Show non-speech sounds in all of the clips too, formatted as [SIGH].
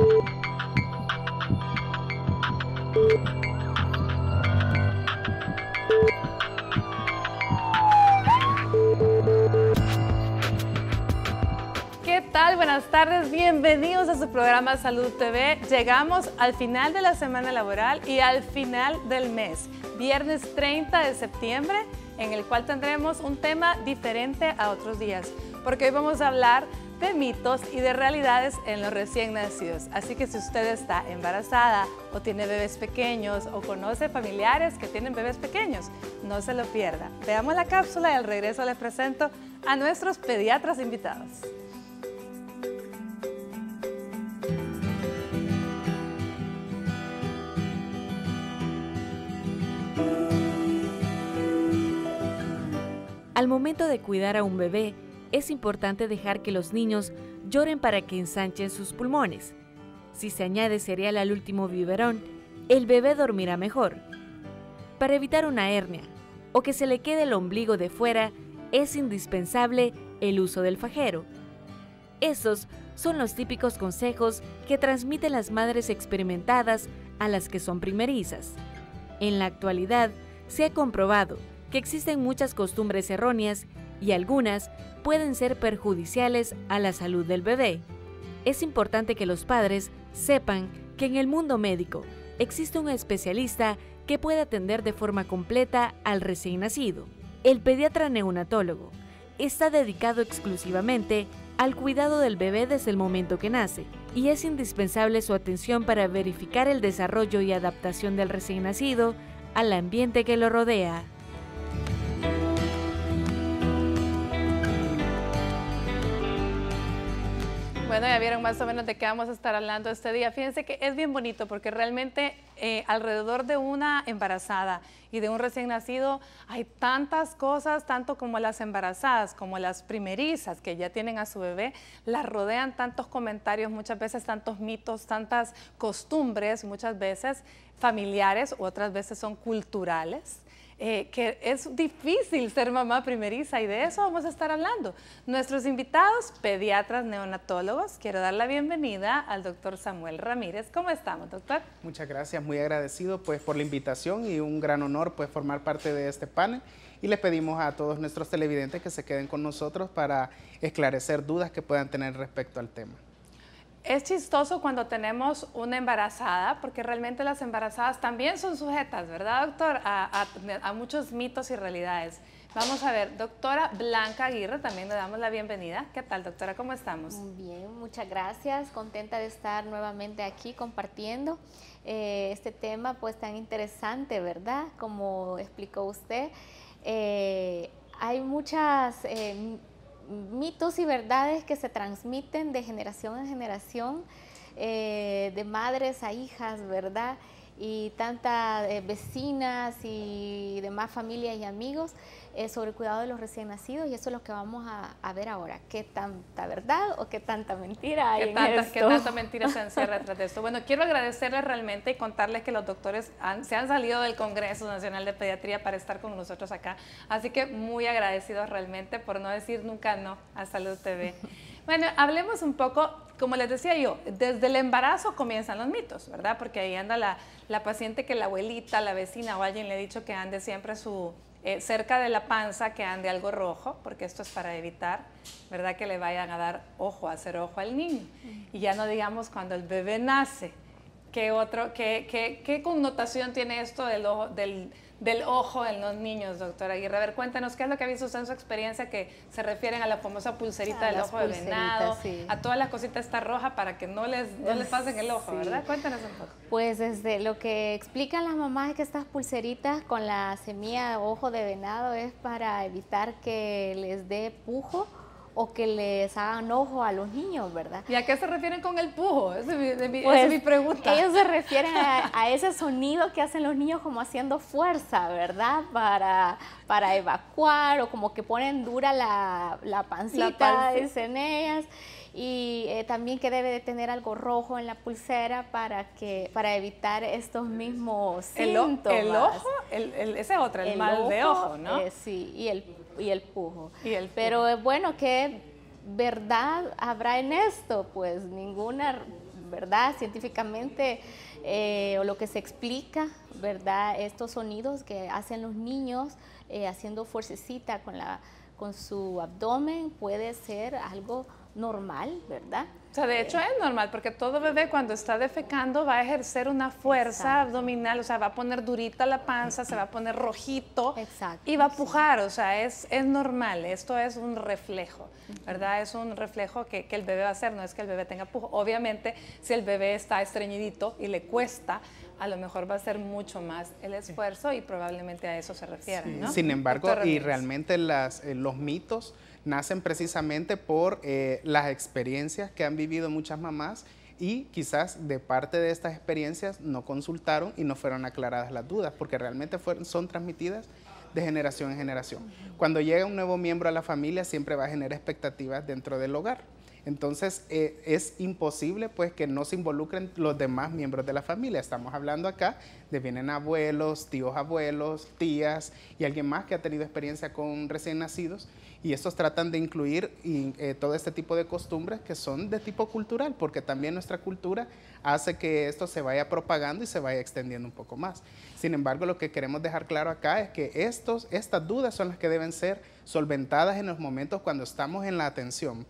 ¿Qué tal? Buenas tardes, bienvenidos a su programa Salud TV. Llegamos al final de la semana laboral y al final del mes, viernes 30 de septiembre, en el cual tendremos un tema diferente a otros días, porque hoy vamos a hablar de mitos y de realidades en los recién nacidos. Así que si usted está embarazada o tiene bebés pequeños o conoce familiares que tienen bebés pequeños, no se lo pierda. Veamos la cápsula y al regreso les presento a nuestros pediatras invitados. Al momento de cuidar a un bebé, es importante dejar que los niños lloren para que ensanchen sus pulmones. Si se añade cereal al último biberón, el bebé dormirá mejor. Para evitar una hernia o que se le quede el ombligo de fuera, es indispensable el uso del fajero. Esos son los típicos consejos que transmiten las madres experimentadas a las que son primerizas. En la actualidad, se ha comprobado que existen muchas costumbres erróneas y algunas pueden ser perjudiciales a la salud del bebé. Es importante que los padres sepan que en el mundo médico existe un especialista que puede atender de forma completa al recién nacido. El pediatra neonatólogo está dedicado exclusivamente al cuidado del bebé desde el momento que nace y es indispensable su atención para verificar el desarrollo y adaptación del recién nacido al ambiente que lo rodea. Bueno, ya vieron más o menos de qué vamos a estar hablando este día. Fíjense que es bien bonito porque realmente eh, alrededor de una embarazada y de un recién nacido hay tantas cosas, tanto como las embarazadas, como las primerizas que ya tienen a su bebé, las rodean tantos comentarios, muchas veces tantos mitos, tantas costumbres, muchas veces familiares, otras veces son culturales. Eh, que es difícil ser mamá primeriza y de eso vamos a estar hablando. Nuestros invitados, pediatras neonatólogos, quiero dar la bienvenida al doctor Samuel Ramírez. ¿Cómo estamos, doctor? Muchas gracias, muy agradecido pues por la invitación y un gran honor pues formar parte de este panel y les pedimos a todos nuestros televidentes que se queden con nosotros para esclarecer dudas que puedan tener respecto al tema. Es chistoso cuando tenemos una embarazada, porque realmente las embarazadas también son sujetas, ¿verdad, doctor? A, muchos mitos y realidades. Vamos a ver, doctora Blanca Aguirre, también le damos la bienvenida. ¿Qué tal, doctora? ¿Cómo estamos? Muy bien, muchas gracias. Contenta de estar nuevamente aquí compartiendo eh, este tema, pues tan interesante, ¿verdad? Como explicó usted. Eh, hay muchas eh, mitos y verdades que se transmiten de generación en generación, eh, de madres a hijas, ¿verdad? Y tantas eh, vecinas y demás familias y amigos eh, sobre el cuidado de los recién nacidos y eso es lo que vamos a, ver ahora. ¿Qué tanta verdad o qué tanta mentira hay ¿Qué en tanta, esto? ¿Qué tanta [LAUGHS] mentira se encierra detrás de esto? Bueno, quiero agradecerles realmente y contarles que los doctores se han salido del Congreso Nacional de Pediatría para estar con nosotros acá. Así que muy agradecidos realmente por no decir nunca no a Salud TV. Bueno, hablemos un poco, como les decía yo, desde el embarazo comienzan los mitos, ¿verdad? Porque ahí anda la, la paciente que la abuelita, la vecina o alguien le ha dicho que ande siempre su eh, cerca de la panza que ande algo rojo, porque esto es para evitar, ¿verdad? Que le vayan a dar ojo, a hacer ojo al niño. Y ya no digamos cuando el bebé nace, ¿qué, otro, qué, qué, qué connotación tiene esto del ojo, del, del ojo en los niños, doctora Aguirre. A ver, cuéntanos qué es lo que ha visto usted en su experiencia que se refieren a la famosa pulserita del ojo de venado, a todas las cositas esta roja para que no les, no les pasen el ojo, ¿verdad? Cuéntanos un poco. Pues desde lo que explican las mamás es que estas pulseritas con la semilla ojo de venado es para evitar que les dé pujo o que les hagan ojo a los niños, ¿verdad? ¿Y a qué se refieren con el pujo? Esa es mi, pues, pregunta. Ellos se [LAUGHS] refieren a, ese sonido que hacen los niños como haciendo fuerza, ¿verdad? Para, para evacuar o como que ponen dura la, la pancita, dicen ellas y eh, también que debe de tener algo rojo en la pulsera para que para evitar estos mismos síntomas. El, ojo, el, ese otro, el, mal de ojo, ¿no? Eh, sí, y el y el pujo. Pero es bueno, ¿qué verdad habrá en esto? Pues ninguna ¿verdad? Científicamente, eh, o lo que se explica, ¿verdad? Estos sonidos que hacen los niños eh, haciendo fuercecita con, la, con su abdomen puede ser algo normal, ¿verdad? O sea, de hecho es normal, porque todo bebé cuando está defecando va a ejercer una fuerza abdominal, o sea, va a poner durita la panza, se va a poner rojito y va a pujar, o sea, es, es normal, esto es un reflejo, ¿verdad? Es un reflejo que, que, el bebé va a hacer, no es que el bebé tenga pujo. Obviamente, si el bebé está estreñidito y le cuesta, a lo mejor va a ser mucho más el esfuerzo y probablemente a eso se refiere, ¿no? Sin embargo, y realmente las, eh, los mitos nacen precisamente por eh, las experiencias que han vivido muchas mamás y quizás de parte de estas experiencias no consultaron y no fueron aclaradas las dudas, porque realmente son transmitidas de generación en generación. Cuando llega un nuevo miembro a la familia siempre va a generar expectativas dentro del hogar. Entonces eh, es imposible pues que no se involucren los demás miembros de la familia. Estamos hablando acá de vienen abuelos, tíos abuelos, tías y alguien más que ha tenido experiencia con recién nacidos y estos tratan de incluir eh, todo este tipo de costumbres que son de tipo cultural, porque también nuestra cultura hace que esto se vaya propagando y se vaya extendiendo un poco más. Sin embargo, lo que queremos dejar claro acá es que estos, estas dudas son las que deben ser solventadas en los momentos cuando estamos en la atención,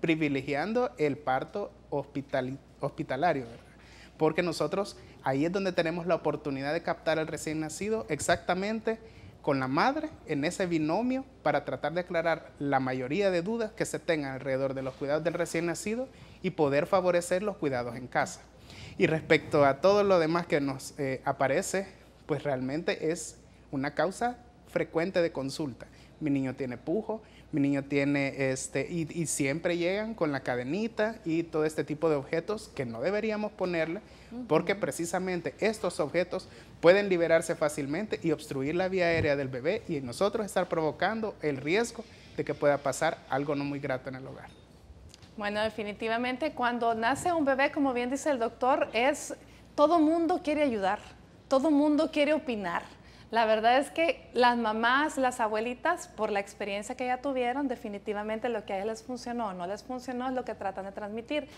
privilegiando el parto hospitalario, porque nosotros ahí es donde tenemos la oportunidad de captar al recién nacido exactamente con la madre en ese binomio para tratar de aclarar la mayoría de dudas que se tengan alrededor de los cuidados del recién nacido y poder favorecer los cuidados en casa. Y respecto a todo lo demás que nos eh, aparece, pues realmente es una causa frecuente de consulta. Mi niño tiene pujo, mi niño tiene este, y, y, siempre llegan con la cadenita y todo este tipo de objetos que no deberíamos ponerle, porque precisamente estos objetos pueden liberarse fácilmente y obstruir la vía aérea del bebé y nosotros estar provocando el riesgo de que pueda pasar algo no muy grato en el hogar. Bueno, definitivamente cuando nace un bebé, como bien dice el doctor, es todo mundo quiere ayudar, todo mundo quiere opinar. La verdad es que las mamás, las abuelitas, por la experiencia que ya tuvieron, definitivamente lo que a ellas les funcionó o no les funcionó es lo que tratan de transmitir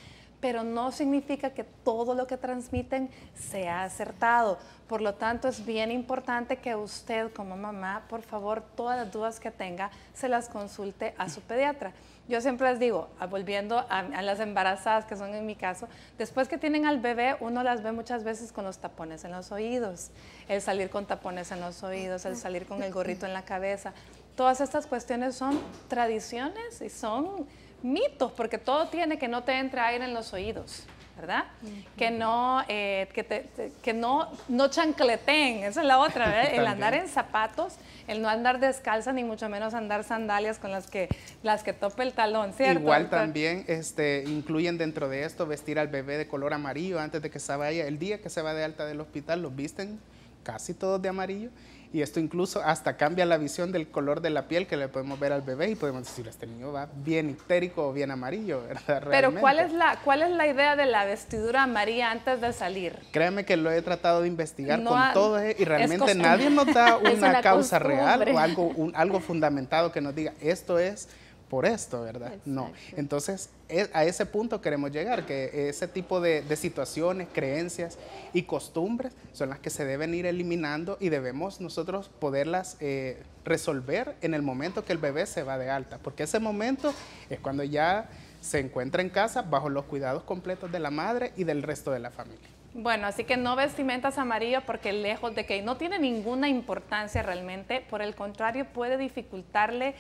pero no significa que todo lo que transmiten sea acertado. Por lo tanto, es bien importante que usted como mamá, por favor, todas las dudas que tenga, se las consulte a su pediatra. Yo siempre les digo, ah, volviendo a, las embarazadas, que son en mi caso, después que tienen al bebé, uno las ve muchas veces con los tapones en los oídos, el salir con tapones en los oídos, el salir con el gorrito en la cabeza. Todas estas cuestiones son tradiciones y son mitos, porque todo tiene que no te entre aire en los oídos. ¿verdad? Que no, eh, que, que, no, no chancleteen, esa es la otra, ¿verdad? El andar en zapatos, el no andar descalza, ni mucho menos andar sandalias con las que, las que tope el talón, ¿cierto? Igual también este, incluyen dentro de esto vestir al bebé de color amarillo antes de que se vaya, el día que se va de alta del hospital, los visten casi todos de amarillo y esto incluso hasta cambia la visión del color de la piel que le podemos ver al bebé y podemos decir, este niño va bien histérico o bien amarillo, [LAUGHS] ¿verdad? Pero ¿cuál es, la, ¿cuál es la idea de la vestidura amarilla antes de salir? Créeme que lo he tratado de investigar con todo y realmente nadie nos [LAUGHS] da una, causa real o algo, algo fundamentado que nos diga, esto es por esto, ¿verdad? No. Entonces, e, a ese punto queremos llegar, que ese tipo de, situaciones, creencias y costumbres son las que se deben ir eliminando y debemos nosotros poderlas eh, resolver en el momento que el bebé se va de alta, porque ese momento es cuando ya se encuentra en casa bajo los cuidados completos de la madre y del resto de la familia. Bueno, así que no vestimentas amarillo porque lejos de que no tiene ninguna importancia realmente, por el contrario puede dificultarle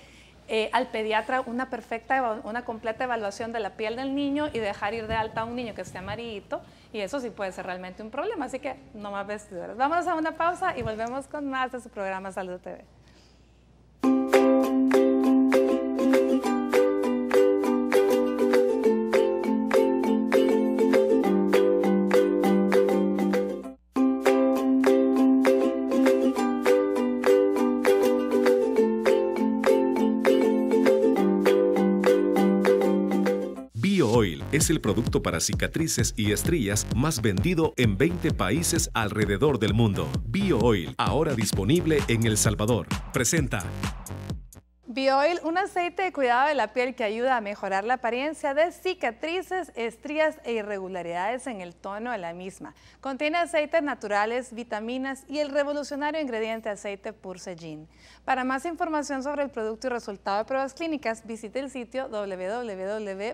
eh, al pediatra una perfecta, una completa evaluación de la piel del niño y dejar ir de alta a un niño que esté amarillito y eso sí puede ser realmente un problema, así que no más vestiduras. Vamos a una pausa y volvemos con más de su programa Salud TV. Es el producto para cicatrices y estrías más vendido en 20 países alrededor del mundo. BioOil, ahora disponible en El Salvador. Presenta Bioil, un aceite de cuidado de la piel que ayuda a mejorar la apariencia de cicatrices, estrías e irregularidades en el tono de la misma. Contiene aceites naturales, vitaminas y el revolucionario ingrediente aceite Purcellin. Para más información sobre el producto y resultado de pruebas clínicas, visite el sitio www.bioil.com.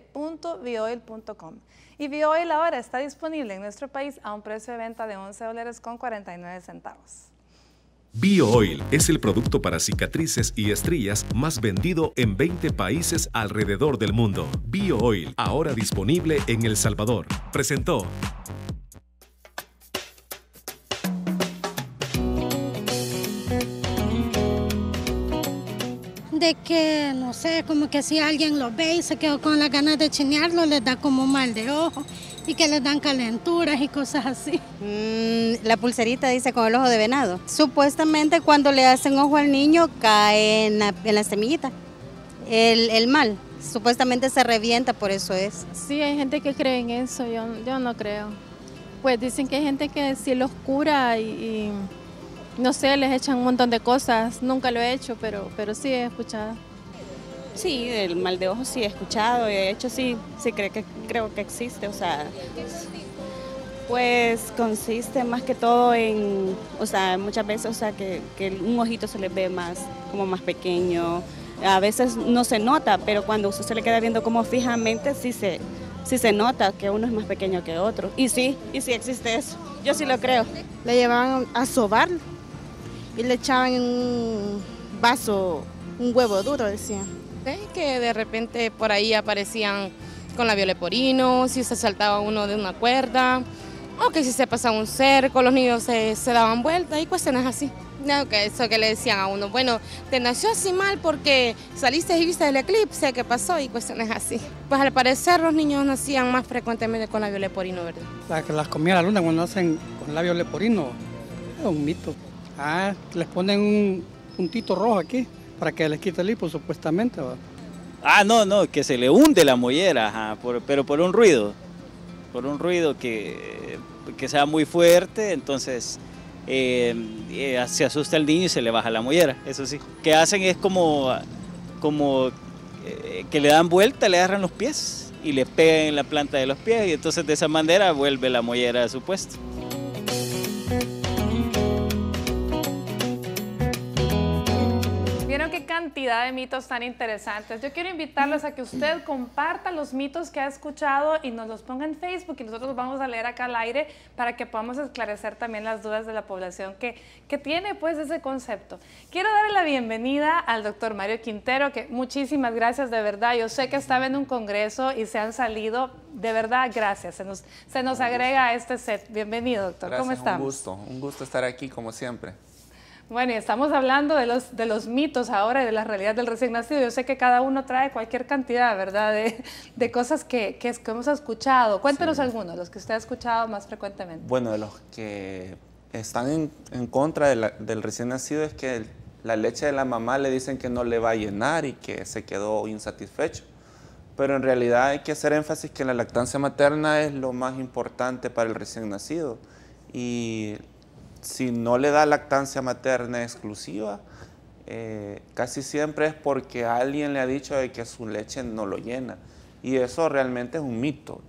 Y Bioil ahora está disponible en nuestro país a un precio de venta de 11 dólares con 49 centavos. BioOil es el producto para cicatrices y estrías más vendido en 20 países alrededor del mundo. BioOil, ahora disponible en El Salvador. Presentó. De que, no sé, como que si alguien lo ve y se quedó con las ganas de chinearlo, les da como mal de ojo y que les dan calenturas y cosas así. Mm, la pulserita dice con el ojo de venado. Supuestamente cuando le hacen ojo al niño cae en la, semillita. El, mal, supuestamente se revienta, por eso es. Sí, hay gente que cree en eso, yo, yo no creo. Pues dicen que hay gente que sí los cura y, no sé, les echan un montón de cosas. Nunca lo he hecho, pero, pero sí he escuchado. Sí, el mal de ojo sí he escuchado, de hecho sí, sí creo que, creo que existe, o sea, pues consiste más que todo en, o sea, muchas veces, o sea, que, un ojito se le ve más, como más pequeño, a veces no se nota, pero cuando usted se le queda viendo como fijamente, sí se, sí se nota que uno es más pequeño que otro, y sí, y sí existe eso, yo sí lo creo. Le llevaban a sobar y le echaban un vaso un huevo duro, decían que de repente por ahí aparecían con la violeporino, si se saltaba uno de una cuerda, o que si se pasaba un cerco, los niños se, daban vueltas y cuestiones así. No, que eso que le decían a uno, bueno, te nació así mal porque saliste y viste el eclipse, ¿qué pasó? Y cuestiones así. Pues al parecer los niños nacían más frecuentemente con la violeporino, ¿verdad? La que las comía la luna cuando nacen con la violeporino, es un mito. Ah, les ponen un puntito rojo aquí para que les quite el hipo supuestamente. Ah, no, no, que se le hunde la mollera, pero por un ruido, por un ruido que, que sea muy fuerte, entonces eh, eh, se asusta el niño y se le baja la mollera, eso sí. Que hacen es como, como eh, que le dan vuelta, le agarran los pies y le pegan en la planta de los pies y entonces de esa manera vuelve la mollera a su puesto. Cantidad de mitos tan interesantes. Yo quiero invitarles a que usted comparta los mitos que ha escuchado y nos los ponga en Facebook y nosotros los vamos a leer acá al aire para que podamos esclarecer también las dudas de la población que, que tiene pues ese concepto. Quiero darle la bienvenida al doctor Mario Quintero, que muchísimas gracias de verdad. Yo sé que estaba en un congreso y se han salido, de verdad, gracias. Se nos, se nos agrega a este set. Bienvenido, doctor. ¿Cómo estamos? Un gusto, un gusto estar aquí como siempre. Bueno, y estamos hablando de los, de los mitos ahora y de la realidad del recién nacido. Yo sé que cada uno trae cualquier cantidad, ¿verdad?, de, cosas que, que, hemos escuchado. Cuéntenos algunos, los que usted ha escuchado más frecuentemente. Bueno, de los que están en, en contra del recién nacido es que la leche de la mamá le dicen que no le va a llenar y que se quedó insatisfecho. Pero en realidad hay que hacer énfasis que la lactancia materna es lo más importante para el recién nacido. Y si no le da lactancia materna exclusiva, eh, casi siempre es porque alguien le ha dicho de que su leche no lo llena. Y eso realmente es un mito.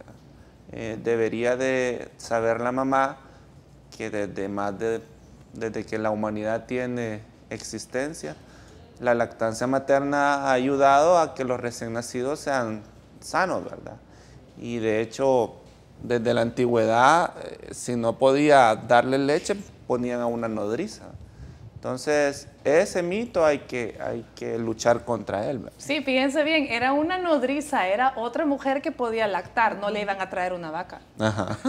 Eh, debería de saber la mamá que desde, más de, desde que la humanidad tiene existencia, la lactancia materna ha ayudado a que los recién nacidos sean sanos, ¿verdad? Y de hecho, desde la antigüedad, eh, si no podía darle leche, ponían a una nodriza. Entonces, ese mito hay que, hay que luchar contra él. Sí, fíjense bien, era una nodriza, era otra mujer que podía lactar, no le iban a traer una vaca. Ajá.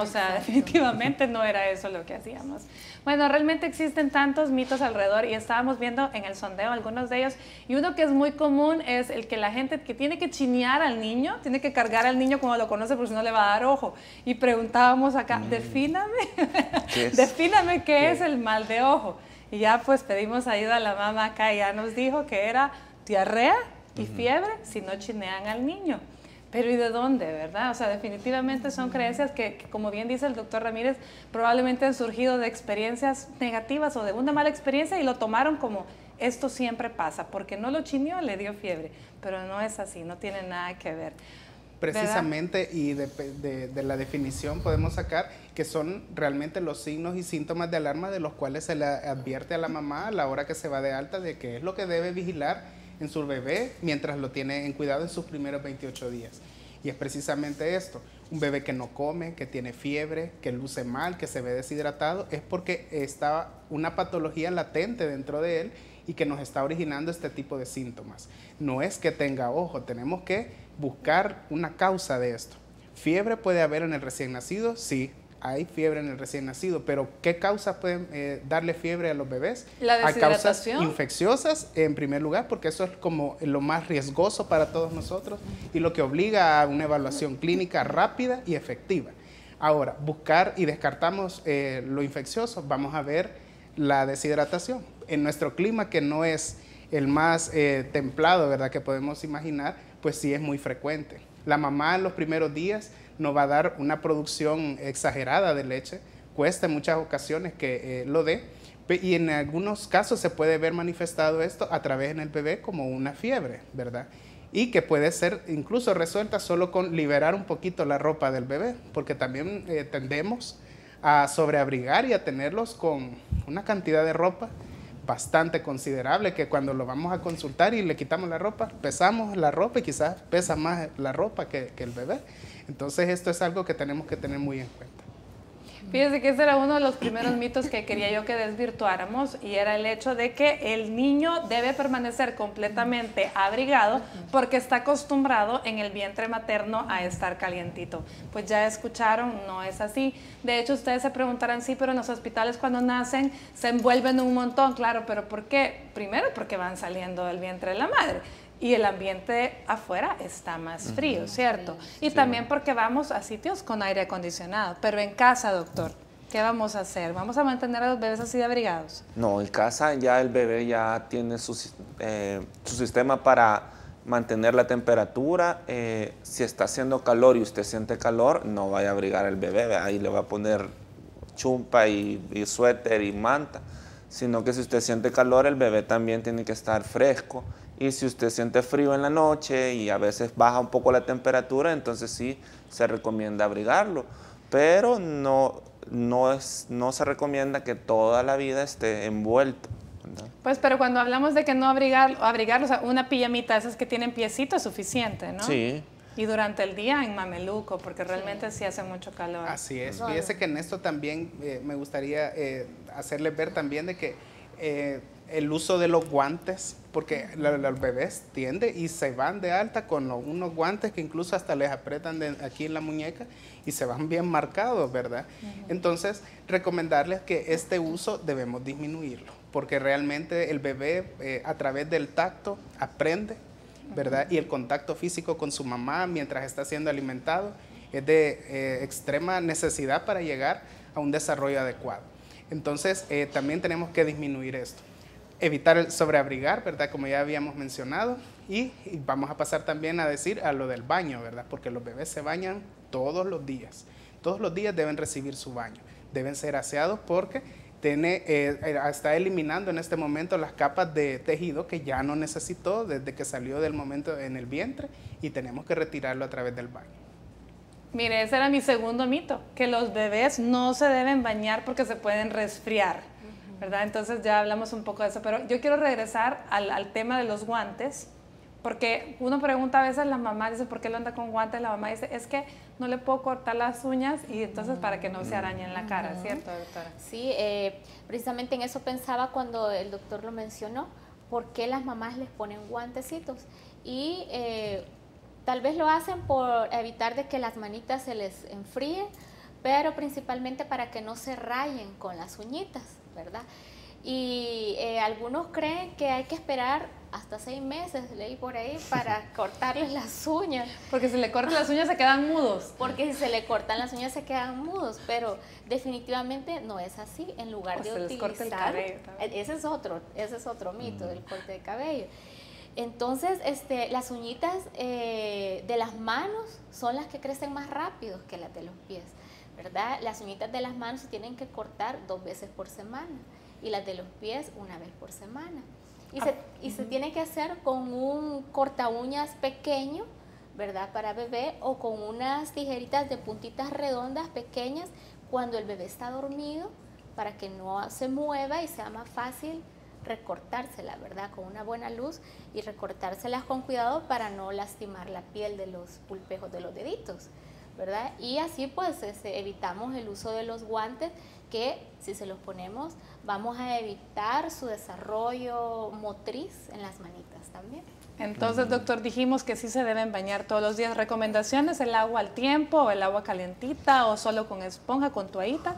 O sea, [LAUGHS] definitivamente no era eso lo que hacíamos. Bueno, realmente existen tantos mitos alrededor y estábamos viendo en el sondeo algunos de ellos y uno que es muy común es el que la gente que tiene que chinear al niño, tiene que cargar al niño como lo conoce porque si no le va a dar ojo. Y preguntábamos acá, mm. defíname, [LAUGHS] defíname qué, es el mal de ojo. Y ya pues pedimos ayuda a la mamá acá y ya nos dijo que era diarrea y fiebre si no chinean al niño. Pero ¿y de dónde, verdad? O sea, definitivamente son creencias que, como bien dice el doctor Ramírez, probablemente han surgido de experiencias negativas o de una mala experiencia y lo tomaron como esto siempre pasa, porque no lo chineó, le dio fiebre, pero no es así, no tiene nada que ver. Precisamente, y de, de, la definición podemos sacar que son realmente los signos y síntomas de alarma de los cuales se le advierte a la mamá a la hora que se va de alta de qué es lo que debe vigilar en su bebé mientras lo tiene en cuidado en sus primeros 28 días. Y es precisamente esto, un bebé que no come, que tiene fiebre, que luce mal, que se ve deshidratado, es porque está una patología latente dentro de él y que nos está originando este tipo de síntomas. No es que tenga ojo, tenemos que buscar una causa de esto. ¿Fiebre puede haber en el recién nacido? Sí, hay fiebre en el recién nacido, pero ¿qué causas pueden eh, darle fiebre a los bebés? La hay causas infecciosas, en primer lugar, porque eso es como lo más riesgoso para todos nosotros y lo que obliga a una evaluación clínica rápida y efectiva. Ahora, buscar y descartamos eh, lo infeccioso, vamos a ver la deshidratación. En nuestro clima, que no es el más eh, templado, ¿verdad?, que podemos imaginar, pues sí es muy frecuente. La mamá en los primeros días no va a dar una producción exagerada de leche, cuesta en muchas ocasiones que eh, lo dé, y en algunos casos se puede ver manifestado esto a través en el bebé como una fiebre, ¿verdad? Y que puede ser incluso resuelta solo con liberar un poquito la ropa del bebé, porque también eh, tendemos a sobreabrigar y a tenerlos con una cantidad de ropa bastante considerable que cuando lo vamos a consultar y le quitamos la ropa, pesamos la ropa y quizás pesa más la ropa que, que el bebé. Entonces esto es algo que tenemos que tener muy en cuenta. Fíjese que ese era uno de los primeros mitos que quería yo que desvirtuáramos y era el hecho de que el niño debe permanecer completamente abrigado porque está acostumbrado en el vientre materno a estar calientito. Pues ya escucharon, no es así. De hecho, ustedes se preguntarán, sí, pero en los hospitales cuando nacen se envuelven un montón, claro, pero ¿por qué? Primero porque van saliendo del vientre de la madre y el ambiente afuera está más frío, ¿cierto? Y también porque vamos a sitios con aire acondicionado, pero en casa, doctor. ¿Qué vamos a hacer? ¿Vamos a mantener a los bebés así de abrigados? No, en casa ya el bebé ya tiene su, eh, su sistema para mantener la temperatura. Eh, si está haciendo calor y usted siente calor, no vaya a abrigar al bebé. Ahí le va a poner chumpa y, y suéter y manta. Sino que si usted siente calor, el bebé también tiene que estar fresco y si usted siente frío en la noche y a veces baja un poco la temperatura, entonces sí se recomienda abrigarlo. Pero no, no, es, no se recomienda que toda la vida esté envuelto. Pues, pero cuando hablamos de que no abrigar, abrigarlo, o sea, una pijamita, esas que tienen piecito es suficiente, ¿no? Sí. Y durante el día en mameluco, porque realmente sí, hace mucho calor. Así es. Fíjese que en esto también eh, me gustaría eh, hacerles ver también de que eh, el uso de los guantes, porque los bebés tienden y se van de alta con unos guantes que incluso hasta les apretan aquí en la muñeca y se van bien marcados, ¿verdad? Entonces, recomendarles que este uso debemos disminuirlo, porque realmente el bebé eh, a través del tacto aprende, ¿verdad? Y el contacto físico con su mamá mientras está siendo alimentado es de eh, extrema necesidad para llegar a un desarrollo adecuado. Entonces, eh, también tenemos que disminuir esto evitar el sobreabrigar, ¿verdad? Como ya habíamos mencionado. Y, vamos a pasar también a decir a lo del baño, ¿verdad? Porque los bebés se bañan todos los días. Todos los días deben recibir su baño. Deben ser aseados porque tiene, eh, eh, está eliminando en este momento las capas de tejido que ya no necesitó desde que salió del momento en el vientre y tenemos que retirarlo a través del baño. Mire, ese era mi segundo mito, que los bebés no se deben bañar porque se pueden resfriar. ¿Verdad? Entonces ya hablamos un poco de eso, pero yo quiero regresar al, tema de los guantes, porque uno pregunta a veces, la mamá dice, ¿por qué lo anda con guantes? La mamá dice, es que no le puedo cortar las uñas y entonces para que no se arañe en la cara, ¿cierto, doctora? Sí, eh, precisamente en eso pensaba cuando el doctor lo mencionó, ¿por qué las mamás les ponen guantecitos? Y eh, tal vez lo hacen por evitar de que las manitas se les enfríen, pero principalmente para que no se rayen con las uñitas. ¿Verdad? Y eh, algunos creen que hay que esperar hasta seis meses, leí por ahí, para [LAUGHS] cortarles las uñas. Porque si le cortan las uñas se quedan mudos. Porque si se le cortan las uñas se quedan mudos, pero definitivamente no es así. En lugar de utilizar, el ese es otro, ese es otro mito del corte de cabello. Entonces, este, las uñitas eh, de las manos son las que crecen más rápido que las de los pies. ¿Verdad? Las uñitas de las manos se tienen que cortar dos veces por semana y las de los pies una vez por semana. Y, se, y se tiene que hacer con un corta uñas pequeño, ¿verdad? Para bebé o con unas tijeritas de puntitas redondas pequeñas cuando el bebé está dormido para que no se mueva y sea más fácil recortársela, ¿verdad? Con una buena luz y recortárselas con cuidado para no lastimar la piel de los pulpejos de los deditos, ¿verdad? Y así pues este, evitamos el uso de los guantes que si se los ponemos vamos a evitar su desarrollo motriz en las manitas también. Entonces, doctor, dijimos que sí se deben bañar todos los días. ¿Recomendaciones? ¿El agua al tiempo o el agua calentita o solo con esponja, con toallita?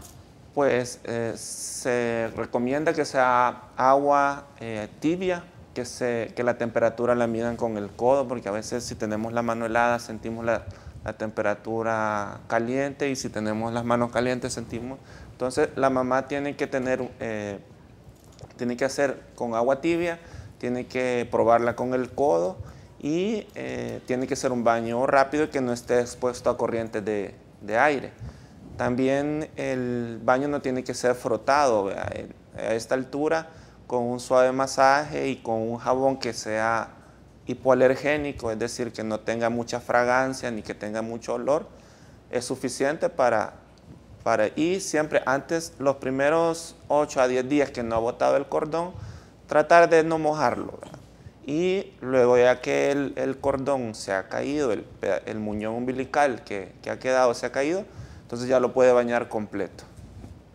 Pues eh, se recomienda que sea agua eh, tibia, que, se, que la temperatura la midan con el codo, porque a veces si tenemos la mano helada sentimos la, la temperatura caliente y si tenemos las manos calientes sentimos... Entonces la mamá tiene que tener, eh, tiene que hacer con agua tibia, tiene que probarla con el codo y eh, tiene que ser un baño rápido que no esté expuesto a corrientes de, de aire. También el baño no tiene que ser frotado a esta altura con un suave masaje y con un jabón que sea hipoalergénico, es decir, que no tenga mucha fragancia ni que tenga mucho olor, es suficiente para, para siempre antes, los primeros 8 a 10 días que no ha botado el cordón, tratar de no mojarlo. Y luego ya que el, cordón se ha caído, el, el muñón umbilical que, que, ha quedado se ha caído, entonces ya lo puede bañar completo.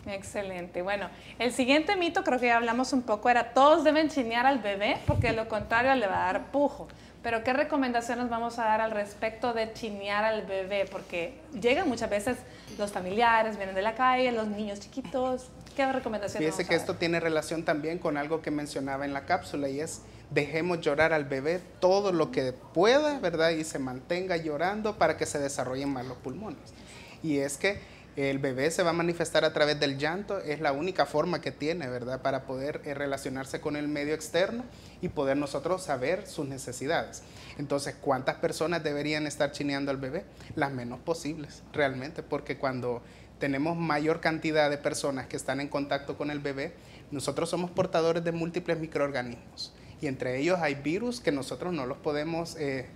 Excelente. Bueno, el siguiente mito creo que ya hablamos un poco era todos deben chinear al bebé porque de lo contrario le va a dar pujo. Pero ¿qué recomendaciones vamos a dar al respecto de chinear al bebé? Porque llegan muchas veces los familiares, vienen de la calle, los niños chiquitos. ¿Qué recomendaciones? Fíjese que esto tiene relación también con algo que mencionaba en la cápsula y es dejemos llorar al bebé todo lo que pueda, ¿verdad? Y se mantenga llorando para que se desarrollen más los pulmones. Y es que el bebé se va a manifestar a través del llanto, es la única forma que tiene, ¿verdad? Para poder eh, relacionarse con el medio externo y poder nosotros saber sus necesidades. Entonces, ¿cuántas personas deberían estar chineando al bebé? Las menos posibles, realmente, porque cuando tenemos mayor cantidad de personas que están en contacto con el bebé, nosotros somos portadores de múltiples microorganismos y entre ellos hay virus que nosotros no los podemos eh,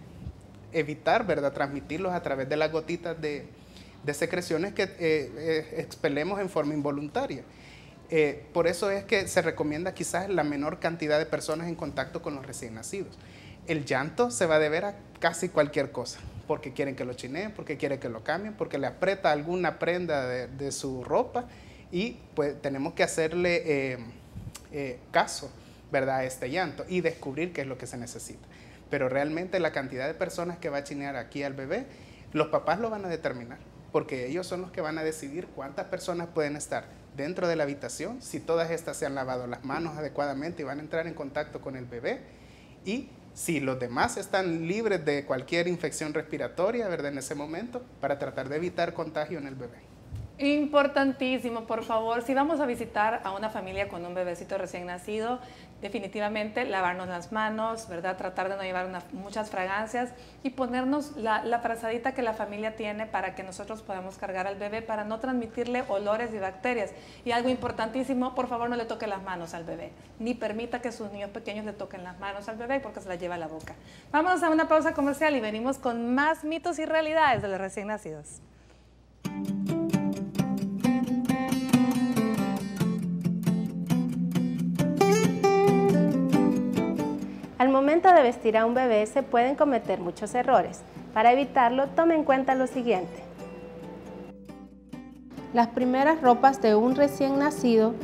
evitar, ¿verdad? Transmitirlos a través de las gotitas de, de secreciones que eh, eh, expelemos en forma involuntaria. Eh, por eso es que se recomienda quizás la menor cantidad de personas en contacto con los recién nacidos. El llanto se va a deber a casi cualquier cosa, porque quieren que lo chineen, porque quieren que lo cambien, porque le aprieta alguna prenda de, su ropa y pues tenemos que hacerle caso, ¿verdad?, a este llanto y descubrir qué es lo que se necesita. Pero realmente la cantidad de personas que va a chinear aquí al bebé, los papás lo van a determinar porque ellos son los que van a decidir cuántas personas pueden estar dentro de la habitación, si todas estas se han lavado las manos adecuadamente y van a entrar en contacto con el bebé, y si los demás están libres de cualquier infección respiratoria, ¿verdad? En ese momento, para tratar de evitar contagio en el bebé. Importantísimo, por favor, si vamos a visitar a una familia con un bebecito recién nacido, definitivamente lavarnos las manos, ¿verdad? Tratar de no llevar muchas fragancias y ponernos la, la frazadita que la familia tiene para que nosotros podamos cargar al bebé para no transmitirle olores y bacterias. Y algo importantísimo, por favor no le toque las manos al bebé, ni permita que sus niños pequeños le toquen las manos al bebé porque se las lleva la boca. Vamos a una pausa comercial y venimos con más mitos y realidades de los recién nacidos. Al momento de vestir a un bebé se pueden cometer muchos errores. Para evitarlo, tome en cuenta lo siguiente. Las primeras ropas de un recién nacido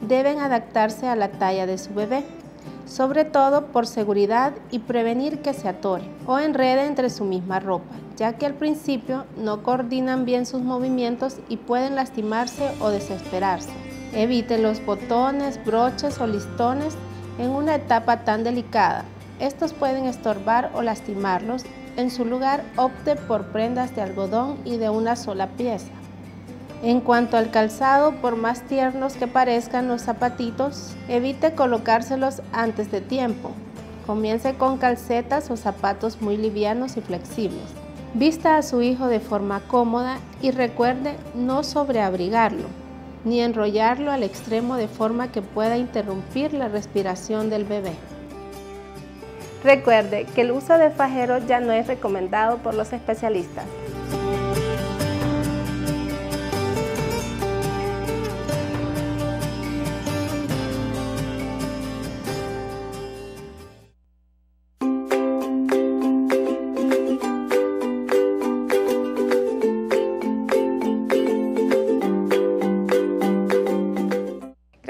deben adaptarse a la talla de su bebé, sobre todo por seguridad y prevenir que se atore o enrede entre su misma ropa, ya que al principio no coordinan bien sus movimientos y pueden lastimarse o desesperarse. Evite los botones, broches o listones en una etapa tan delicada. Estos pueden estorbar o lastimarlos. En su lugar, opte por prendas de algodón y de una sola pieza. En cuanto al calzado, por más tiernos que parezcan los zapatitos, evite colocárselos antes de tiempo. Comience con calcetas o zapatos muy livianos y flexibles. Vista a su hijo de forma cómoda y recuerde no sobreabrigarlo ni enrollarlo al extremo de forma que pueda interrumpir la respiración del bebé. Recuerde que el uso de fajeros ya no es recomendado por los especialistas.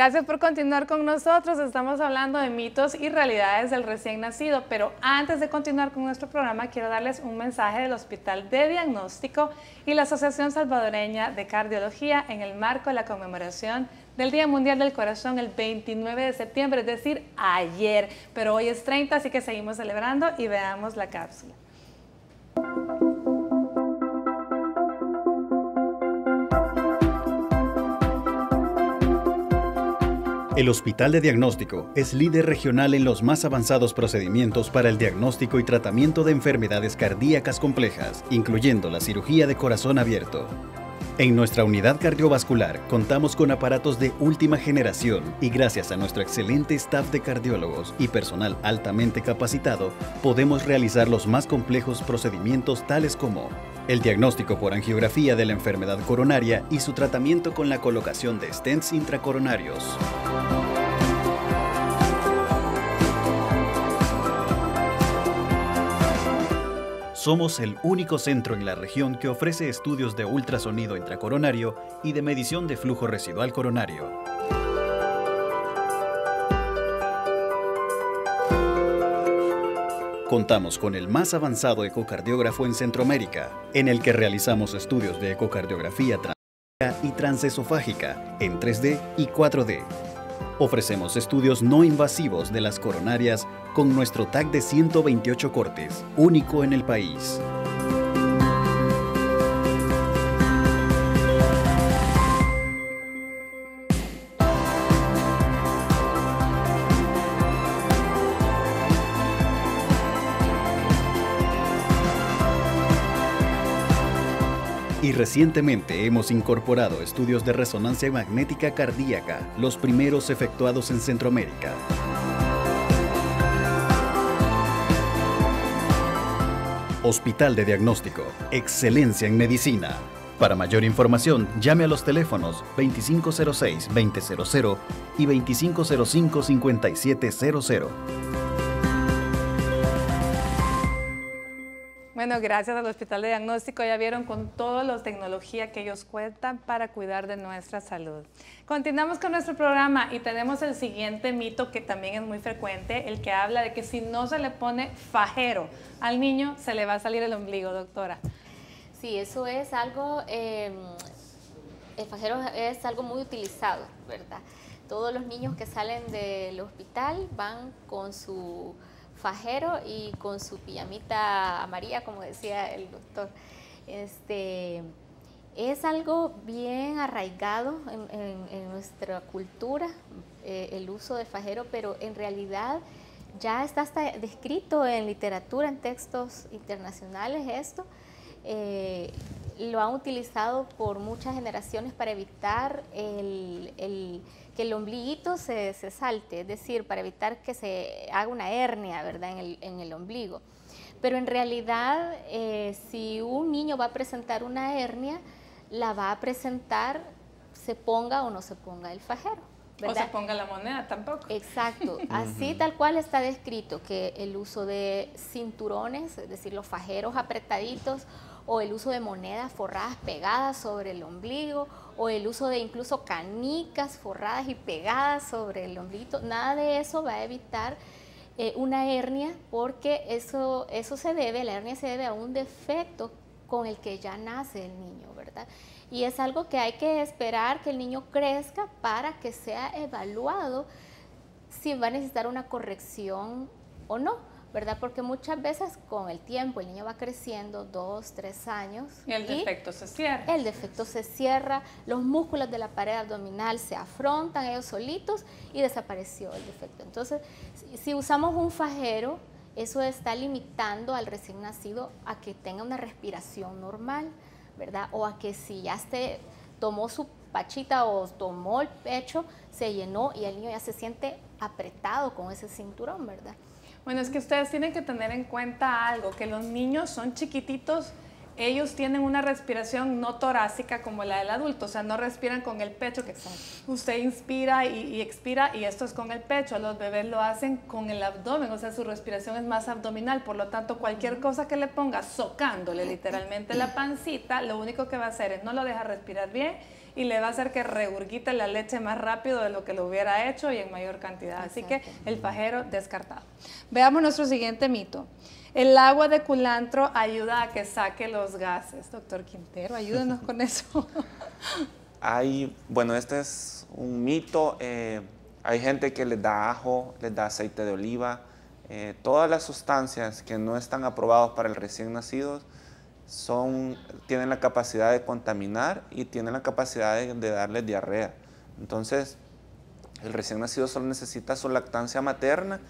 Gracias por continuar con nosotros. Estamos hablando de mitos y realidades del recién nacido, pero antes de continuar con nuestro programa, quiero darles un mensaje del Hospital de Diagnóstico y la Asociación Salvadoreña de Cardiología en el marco de la conmemoración del Día Mundial del Corazón el 29 de septiembre, es decir, ayer, pero hoy es 30, así que seguimos celebrando y veamos la cápsula. El Hospital de Diagnóstico es líder regional en los más avanzados procedimientos para el diagnóstico y tratamiento de enfermedades cardíacas complejas, incluyendo la cirugía de corazón abierto. En nuestra unidad cardiovascular contamos con aparatos de última generación y gracias a nuestro excelente staff de cardiólogos y personal altamente capacitado, podemos realizar los más complejos procedimientos tales como el diagnóstico por angiografía de la enfermedad coronaria y su tratamiento con la colocación de stents intracoronarios. Somos el único centro en la región que ofrece estudios de ultrasonido intracoronario y de medición de flujo residual coronario. Contamos con el más avanzado ecocardiógrafo en Centroamérica, en el que realizamos estudios de ecocardiografía y transesofágica en 3D y 4D. Ofrecemos estudios no invasivos de las coronarias con nuestro TAC de 128 cortes, único en el país. Y recientemente hemos incorporado estudios de resonancia magnética cardíaca, los primeros efectuados en Centroamérica. Hospital de Diagnóstico. Excelencia en Medicina. Para mayor información, llame a los teléfonos 2506-2000 y 2505-5700. Bueno, gracias al Hospital de Diagnóstico, ya vieron con toda la tecnología que ellos cuentan para cuidar de nuestra salud. Continuamos con nuestro programa y tenemos el siguiente mito que también es muy frecuente, el que habla de que si no se le pone fajero al niño, se le va a salir el ombligo, doctora. Sí, eso es algo, eh, el fajero es algo muy utilizado, ¿verdad? Todos los niños que salen del hospital van con su fajero y con su pijamita amarilla, como decía el doctor. Este, es algo bien arraigado en, nuestra cultura, eh, el uso de fajero, pero en realidad ya está descrito en literatura, en textos internacionales esto. Eh, lo han utilizado por muchas generaciones para evitar el que el ombliguito se, salte, es decir, para evitar que se haga una hernia ¿verdad? En, el, ombligo. Pero en realidad, eh, si un niño va a presentar una hernia, la va a presentar, se ponga o no se ponga el fajero. O se ponga la moneda tampoco. Exacto. [LAUGHS] Así tal cual está descrito que el uso de cinturones, es decir, los fajeros apretaditos, o el uso de monedas forradas pegadas sobre el ombligo, o el uso de incluso canicas forradas y pegadas sobre el ombligo, nada de eso va a evitar eh, una hernia porque eso, eso se debe, la hernia se debe a un defecto con el que ya nace el niño, ¿verdad? Y es algo que hay que esperar que el niño crezca para que sea evaluado si va a necesitar una corrección o no. ¿Verdad? Porque muchas veces con el tiempo el niño va creciendo, dos, tres años. Y el defecto se cierra. El defecto se cierra, los músculos de la pared abdominal se afrontan ellos solitos y desapareció el defecto. Entonces, si usamos un fajero, eso está limitando al recién nacido a que tenga una respiración normal, ¿verdad? O a que si ya esté, tomó su pachita o tomó el pecho, se llenó y el niño ya se siente apretado con ese cinturón, ¿verdad? Bueno, es que ustedes tienen que tener en cuenta algo, que los niños son chiquititos ellos tienen una respiración no torácica como la del adulto, o sea, no respiran con el pecho, que usted inspira y, expira y esto es con el pecho. Los bebés lo hacen con el abdomen, o sea, su respiración es más abdominal, por lo tanto, cualquier cosa que le ponga socándole literalmente la pancita, lo único que va a hacer es no lo deja respirar bien y le va a hacer que regurgite la leche más rápido de lo que lo hubiera hecho y en mayor cantidad. Así que el pajero descartado. Veamos nuestro siguiente mito. El agua de culantro ayuda a que saque los gases. Doctor Quintero, ayúdenos con eso. [LAUGHS] Hay, bueno, este es un mito. Eh, hay gente que les da ajo, les da aceite de oliva. Eh, todas las sustancias que no están aprobadas para el recién nacido son, tienen la capacidad de contaminar y tienen la capacidad de, de darles diarrea. Entonces, el recién nacido solo necesita su lactancia materna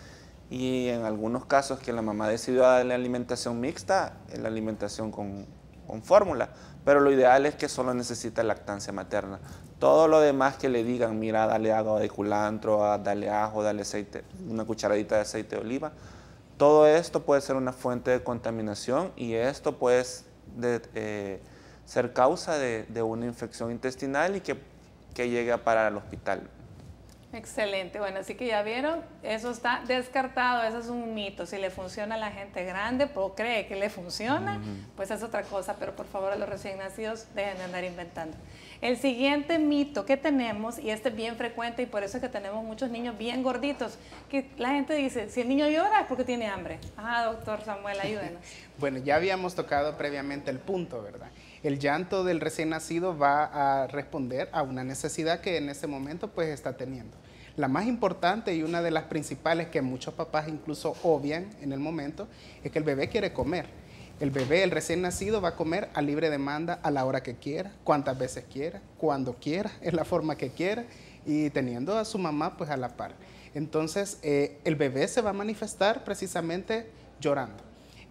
y en algunos casos que la mamá decidió darle alimentación mixta, la alimentación con, con fórmula, pero lo ideal es que solo necesita lactancia materna. Todo lo demás que le digan, mira, dale agua de culantro, ah, dale ajo, dale aceite, una cucharadita de aceite de oliva, todo esto puede ser una fuente de contaminación y esto puede eh, ser causa de, de, una infección intestinal y que, que llegue a parar al hospital. Excelente, bueno, así que ya vieron, eso está descartado, eso es un mito. Si le funciona a la gente grande o cree que le funciona, pues es otra cosa, pero por favor a los recién nacidos dejen de andar inventando. El siguiente mito que tenemos, y este es bien frecuente y por eso es que tenemos muchos niños bien gorditos, que la gente dice, si el niño llora es porque tiene hambre. Ah, doctor Samuel, ayúdenos. [LAUGHS] bueno, ya habíamos tocado previamente el punto, ¿verdad? el llanto del recién nacido va a responder a una necesidad que en ese momento pues está teniendo. La más importante y una de las principales que muchos papás incluso obvian en el momento es que el bebé quiere comer. El bebé, el recién nacido, va a comer a libre demanda a la hora que quiera, cuantas veces quiera, cuando quiera, [LAUGHS] en la forma que quiera y teniendo a su mamá pues a la par. Entonces eh, el bebé se va a manifestar precisamente llorando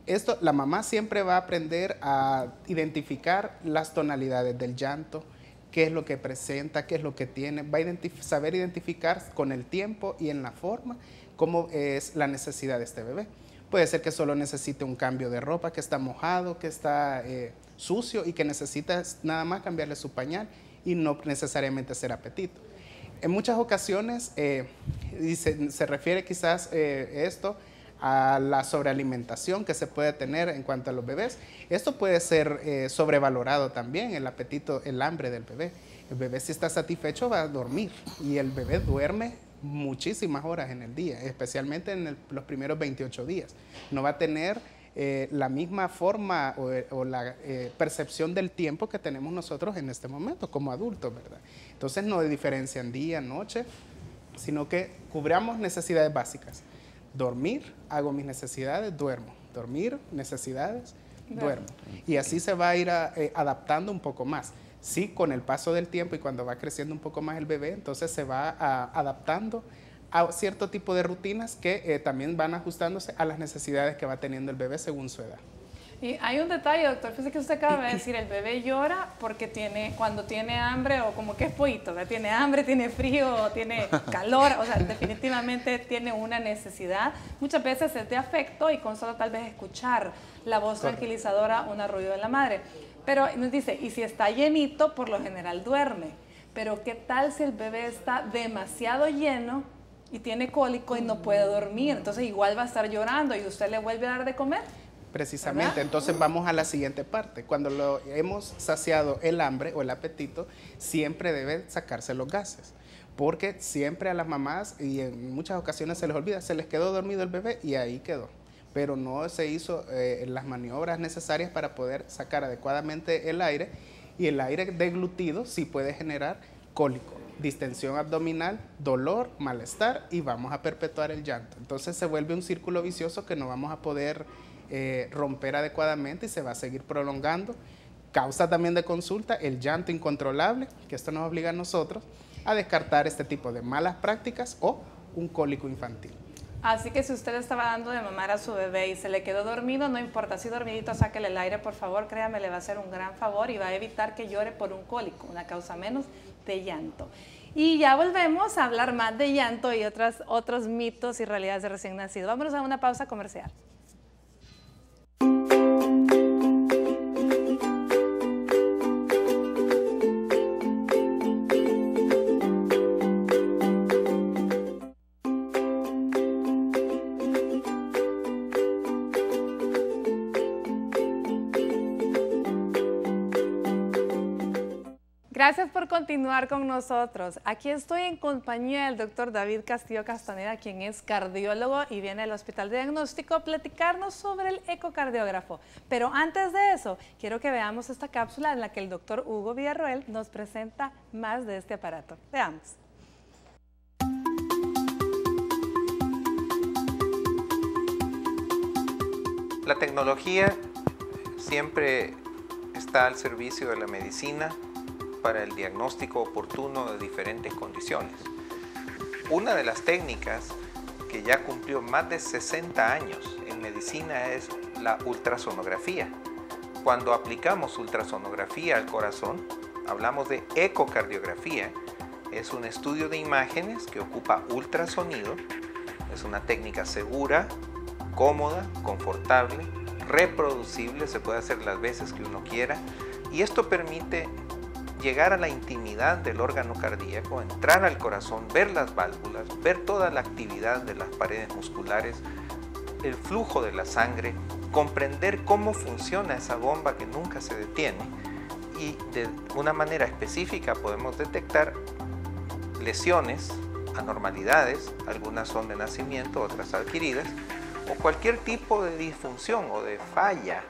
esto, la mamá siempre va a aprender a identificar las tonalidades del llanto, qué es lo que presenta, qué es lo que tiene, va a saber identificar con el tiempo y en la forma cómo es la necesidad de este bebé. Puede ser que solo necesite un cambio de ropa, que está mojado, que está eh, sucio y que necesita nada más cambiarle su pañal y no necesariamente hacer apetito. En muchas ocasiones, eh, se, refiere quizás eh, esto a la sobrealimentación que se puede tener en cuanto a los bebés. Esto puede ser eh, sobrevalorado también, el apetito, el hambre del bebé. El bebé si está satisfecho va a dormir y el bebé duerme muchísimas horas en el día, especialmente en los primeros 28 días. No va a tener eh, la misma forma o, la eh, percepción del tiempo que tenemos nosotros en este momento como adultos, ¿verdad? Entonces no diferencian día, noche, sino que cubramos necesidades básicas dormir, hago mis necesidades, duermo. Dormir, necesidades, duermo. Y así se va a ir eh, adaptando un poco más. Sí, con el paso del tiempo y cuando va creciendo un poco más el bebé, entonces se va adaptando a cierto tipo de rutinas que eh, también van ajustándose a las necesidades que va teniendo el bebé según su edad. Y hay un detalle, doctor, fíjese que usted acaba de decir, el bebé llora porque tiene, cuando tiene hambre o como que es pollito, tiene hambre, tiene frío, tiene [LAUGHS] calor, o sea, definitivamente tiene una necesidad. Muchas veces es de afecto y con solo tal vez escuchar la voz tranquilizadora, un arrullo de la madre. Pero nos dice, y si está llenito, por lo general duerme. Pero ¿qué tal si el bebé está demasiado lleno y tiene cólico y no puede dormir? Entonces igual va a estar llorando y usted le vuelve a dar de comer Precisamente, entonces vamos a la siguiente parte. Cuando lo hemos saciado el hambre o el apetito, siempre debe sacarse los gases. Porque siempre a las mamás, y en muchas ocasiones se les olvida, se les quedó dormido el bebé y ahí quedó. Pero no se hizo eh, las maniobras necesarias para poder sacar adecuadamente el aire. Y el aire deglutido sí puede generar cólico, distensión abdominal, dolor, malestar y vamos a perpetuar el llanto. Entonces se vuelve un círculo vicioso que no vamos a poder eh, romper adecuadamente y se va a seguir prolongando. Causa también de consulta el llanto incontrolable, que esto nos obliga a nosotros a descartar este tipo de malas prácticas o un cólico infantil. Así que si usted estaba dando de mamar a su bebé y se le quedó dormido, no importa, si dormidito, sáquele el aire, por favor, créame, le va a hacer un gran favor y va a evitar que llore por un cólico, una causa menos de llanto. Y ya volvemos a hablar más de llanto y otras, otros mitos y realidades de recién nacido. Vámonos a una pausa comercial. Continuar con nosotros. Aquí estoy en compañía del doctor David Castillo Castaneda, quien es cardiólogo y viene al Hospital Diagnóstico a platicarnos sobre el ecocardiógrafo. Pero antes de eso, quiero que veamos esta cápsula en la que el doctor Hugo Villarroel nos presenta más de este aparato. Veamos. La tecnología siempre está al servicio de la medicina para el diagnóstico oportuno de diferentes condiciones. Una de las técnicas que ya cumplió más de 60 años en medicina es la ultrasonografía. Cuando aplicamos ultrasonografía al corazón, hablamos de ecocardiografía. Es un estudio de imágenes que ocupa ultrasonido. Es una técnica segura, cómoda, confortable, reproducible, se puede hacer las veces que uno quiera y esto permite llegar a la intimidad del órgano cardíaco, entrar al corazón, ver las válvulas, ver toda la actividad de las paredes musculares, el flujo de la sangre, comprender cómo funciona esa bomba que nunca se detiene y de una manera específica podemos detectar lesiones, anormalidades, algunas son de nacimiento, otras adquiridas, o cualquier tipo de disfunción o de falla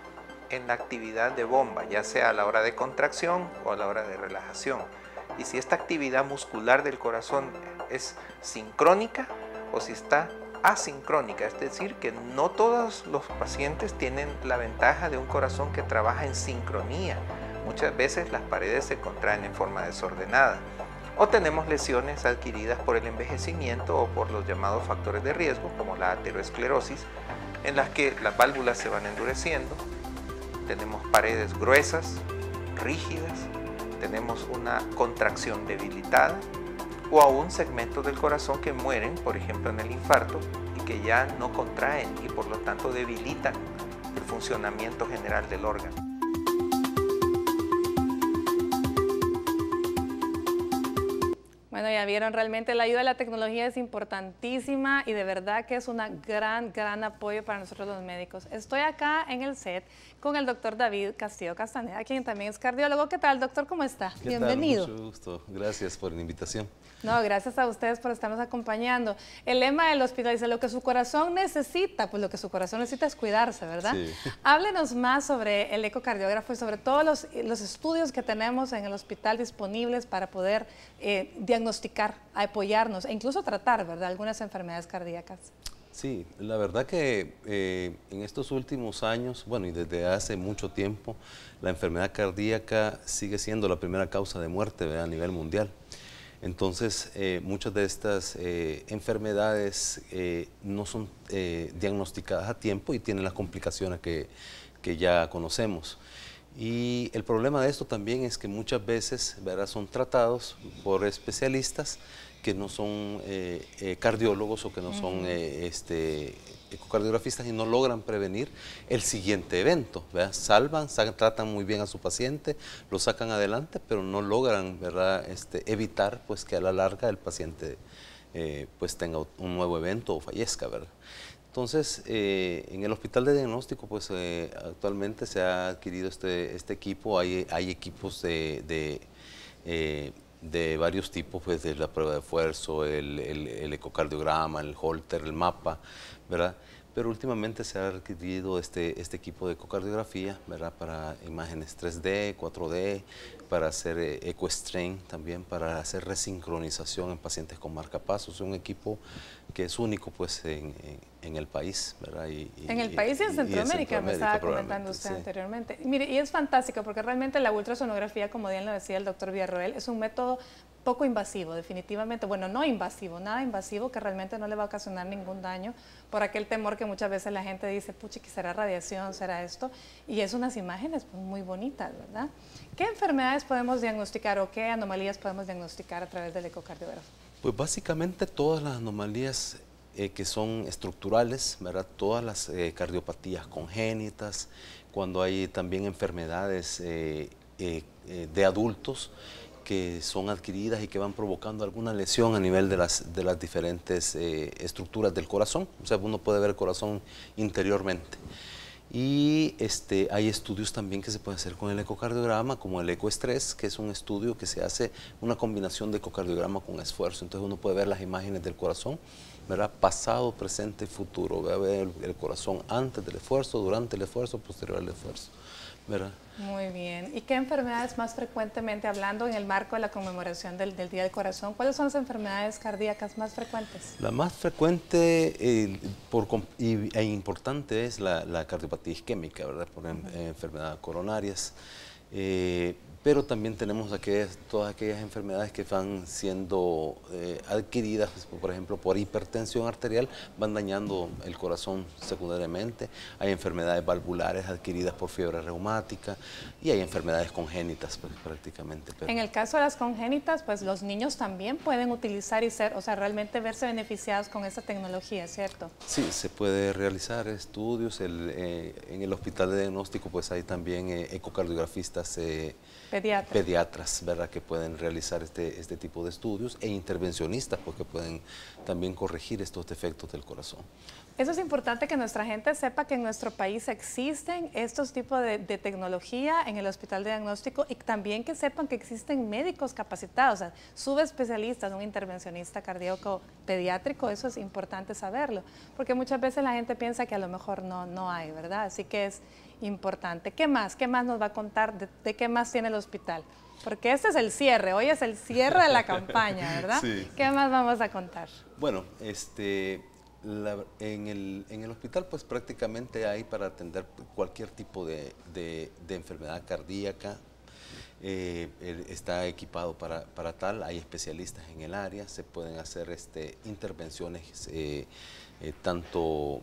en la actividad de bomba, ya sea a la hora de contracción o a la hora de relajación. Y si esta actividad muscular del corazón es sincrónica o si está asincrónica, es decir, que no todos los pacientes tienen la ventaja de un corazón que trabaja en sincronía. Muchas veces las paredes se contraen en forma desordenada. O tenemos lesiones adquiridas por el envejecimiento o por los llamados factores de riesgo, como la aterosclerosis, en las que las válvulas se van endureciendo, tenemos paredes gruesas, rígidas, tenemos una contracción debilitada o aún segmentos del corazón que mueren, por ejemplo en el infarto, y que ya no contraen y por lo tanto debilitan el funcionamiento general del órgano. Ya vieron, realmente la ayuda de la tecnología es importantísima y de verdad que es un gran, gran apoyo para nosotros los médicos. Estoy acá en el set con el doctor David Castillo Castaneda, quien también es cardiólogo. ¿Qué tal, doctor? ¿Cómo está? Bienvenido. Mucho gusto. Gracias por la invitación. No, gracias a ustedes por estarnos acompañando. El lema del hospital dice, lo que su corazón necesita, pues lo que su corazón necesita es cuidarse, ¿verdad? Sí. [LAUGHS] Háblenos más sobre el ecocardiógrafo y sobre todos los, los estudios que tenemos en el hospital disponibles para poder eh, diagnosticar, apoyarnos e incluso tratar, ¿verdad?, algunas enfermedades cardíacas. Sí, la verdad que eh, en estos últimos años, bueno, y desde hace mucho tiempo, la enfermedad cardíaca sigue siendo la primera causa de muerte a nivel mundial. Entonces, eh, muchas de estas eh, enfermedades no son diagnosticadas a tiempo y tienen las complicaciones que, que, ya conocemos. Y el problema de esto también es que muchas veces ¿verdad? son tratados por especialistas que no son eh, eh, cardiólogos o que no son eh, este, ecocardiografistas y no logran prevenir el siguiente evento. Salvan, tratan muy bien a su paciente, lo sacan adelante, pero no logran ¿verdad? Este, evitar pues, que a la larga el paciente pues, tenga un nuevo evento o fallezca. ¿verdad? Entonces, en el hospital de diagnóstico, pues actualmente se ha adquirido este, este equipo, hay, equipos de, de varios tipos, pues de la prueba de esfuerzo, el, el, ecocardiograma, el holter, el mapa, ¿verdad? Pero últimamente se ha adquirido este, este equipo de ecocardiografía, ¿verdad? Para imágenes 3D, 4D, para hacer eh, eco-strain también, para hacer resincronización en pacientes con marcapasos. Es un equipo que es único pues en, en, el país, ¿verdad? Y, en el país y en Centroamérica, me estaba comentando usted anteriormente. Mire, y es fantástico porque realmente la ultrasonografía, como bien lo decía el doctor Villarroel, es un método poco invasivo, definitivamente. Bueno, no invasivo, nada invasivo que realmente no le va a ocasionar ningún daño por aquel temor que muchas veces la gente dice, puchi, que será radiación, será esto. Y es unas imágenes muy bonitas, ¿verdad? ¿Qué enfermedades podemos diagnosticar o qué anomalías podemos diagnosticar a través del ecocardiograma? Pues básicamente todas las anomalías eh, que son estructurales. Todas las eh, cardiopatías congénitas, cuando hay también enfermedades eh, de adultos, que son adquiridas y que van provocando alguna lesión a nivel de las, diferentes estructuras del corazón. O sea, uno puede ver el corazón interiormente. Y este, hay estudios también que se pueden hacer con el ecocardiograma, como el ecoestrés, que es un estudio que se hace una combinación de ecocardiograma con esfuerzo. Entonces uno puede ver las imágenes del corazón, ¿verdad? pasado, presente y futuro. Ve a ver el corazón antes del esfuerzo, durante el esfuerzo, posterior al esfuerzo. Muy bien. ¿Y qué enfermedades más frecuentemente, hablando en el marco de la conmemoración del, Día del Corazón, cuáles son las enfermedades cardíacas más frecuentes? La más frecuente eh, por, e importante es la, cardiopatía isquémica, ¿verdad? Por enfermedades coronarias. Eh, pero también tenemos aquellas, todas aquellas enfermedades que van siendo eh, adquiridas, pues, por ejemplo, por hipertensión arterial, van dañando el corazón secundariamente. Hay enfermedades valvulares adquiridas por fiebre reumática y hay enfermedades congénitas pues, prácticamente. En el caso de las congénitas, pues los niños también pueden utilizar y ser, o sea, realmente verse beneficiados con esta tecnología, ¿cierto? Sí, se puede realizar estudios. Eh, en el hospital de diagnóstico, pues hay también eh, ecocardiografistas pediatras. ¿verdad? Que pueden realizar este, este tipo de estudios e intervencionistas porque pueden también corregir estos defectos del corazón. Eso es importante que nuestra gente sepa que en nuestro país existen estos tipos de, tecnología en el hospital de diagnóstico y también que sepan que existen médicos capacitados, o sea, subespecialistas, un intervencionista cardíaco pediátrico, eso es importante saberlo, porque muchas veces la gente piensa que a lo mejor no, no hay, ¿verdad? Así que es importante. ¿Qué más? ¿Qué más nos va a contar? ¿De, qué más tiene el hospital? Porque este es el cierre, hoy es el cierre de la campaña, [LAUGHS] ¿verdad? ¿Qué más vamos a contar? Bueno, este, en, el, en, el, hospital pues prácticamente hay para atender cualquier tipo de, enfermedad cardíaca, eh, está equipado para, tal, hay especialistas en el área, se pueden hacer este, intervenciones eh, eh, tanto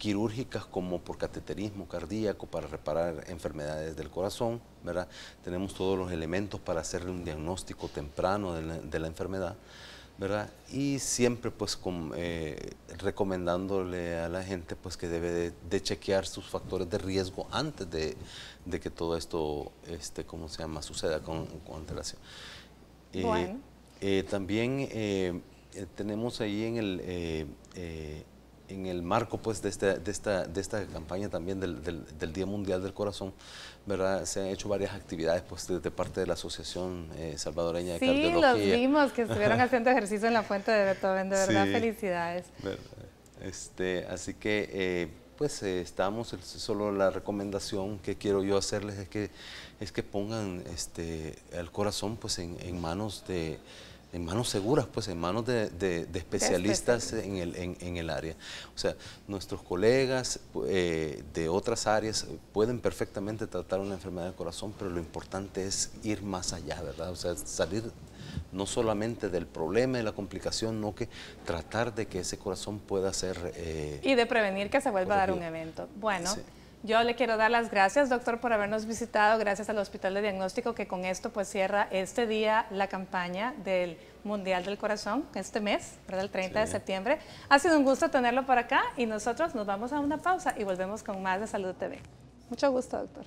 quirúrgicas como por cateterismo cardíaco para reparar enfermedades del corazón, ¿verdad? Tenemos todos los elementos para hacerle un diagnóstico temprano de la, enfermedad, ¿verdad? Y siempre pues eh, recomendándole a la gente pues que debe de, chequear sus factores de riesgo antes de, que todo esto, este, ¿cómo se llama?, suceda con, antelación. Eh, eh, también tenemos ahí en el en el marco pues, de, este, de, esta, de esta campaña también del, del, Día Mundial del Corazón, ¿verdad? se han hecho varias actividades pues, de, parte de la Asociación eh, Salvadoreña de Cardiología. Sí, los vimos que estuvieron haciendo ejercicio en la fuente de Beethoven, de verdad, felicidades. Este, así que, eh, pues eh, estamos, solo la recomendación que quiero yo hacerles es que, es que pongan este, el corazón pues, en, en manos de en manos seguras, pues en manos de, especialistas en el, en, el, área. O sea, nuestros colegas eh, de otras áreas pueden perfectamente tratar una enfermedad del corazón, pero lo importante es ir más allá, ¿verdad? O sea, salir no solamente del problema y la complicación, no que tratar de que ese corazón pueda ser... Eh, y de prevenir que se vuelva a dar un evento. Bueno. Yo le quiero dar las gracias, doctor, por habernos visitado, gracias al Hospital de Diagnóstico que con esto pues cierra este día la campaña del Mundial del Corazón, este mes, ¿verdad? el 30 de septiembre. Ha sido un gusto tenerlo por acá y nosotros nos vamos a una pausa y volvemos con más de Salud TV. Mucho gusto, doctor.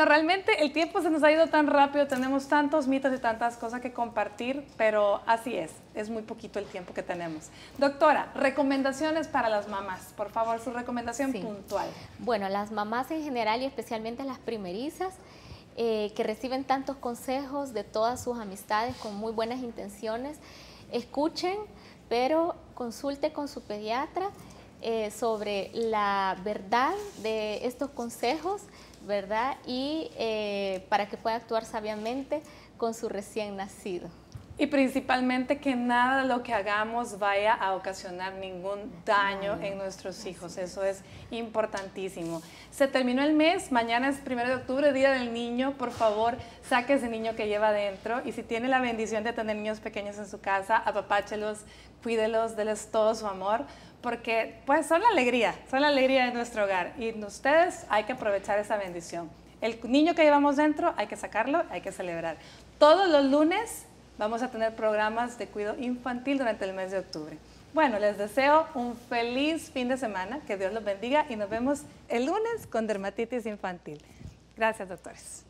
Bueno, realmente el tiempo se nos ha ido tan rápido, tenemos tantos mitos y tantas cosas que compartir, pero así es, es muy poquito el tiempo que tenemos. Doctora, recomendaciones para las mamás, por favor, su recomendación puntual. Bueno, las mamás en general y especialmente las primerizas, eh, que reciben tantos consejos de todas sus amistades con muy buenas intenciones, escuchen, pero consulte con su pediatra eh, sobre la verdad de estos consejos, ¿verdad? Y eh, para que pueda actuar sabiamente con su recién nacido. Y principalmente que nada de lo que hagamos vaya a ocasionar ningún daño en nuestros hijos. Eso es importantísimo. Se terminó el mes, mañana es primero de octubre, Día del Niño. Por favor, saque ese niño que lleva adentro. Y si tiene la bendición de tener niños pequeños en su casa, apapáchelos, cuídelos, denles todo su amor, porque pues son la alegría, son la alegría de nuestro hogar. Y ustedes hay que aprovechar esa bendición. El niño que llevamos dentro hay que sacarlo, hay que celebrar. Todos los lunes vamos a tener programas de cuidado infantil durante el mes de octubre. Bueno, les deseo un feliz fin de semana, que Dios los bendiga y nos vemos el lunes con dermatitis infantil. Gracias, doctores.